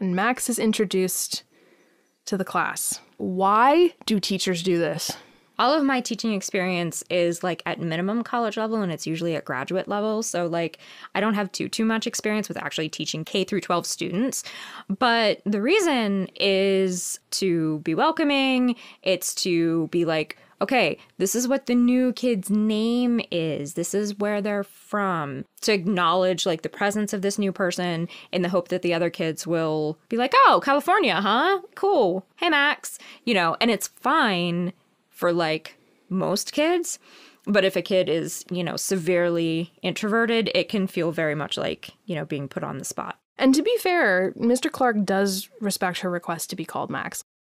and Max is introduced to the class. Why do teachers do this? All of my teaching experience is like at minimum college level and it's usually at graduate level. So like i don't have too too much experience with actually teaching k through 12 students. But the reason is to be welcoming. It's to be like okay this is what the new kid's name is. This is where they're from. To acknowledge like the presence of this new person in the hope that the other kids will be like oh california huh? Cool. Hey max. You know and it's fine for like most kids. But if a kid is, you know, severely introverted, it can feel very much like, you know, being put on the spot. And to be fair, Mr. Clark does respect her request to be called Max.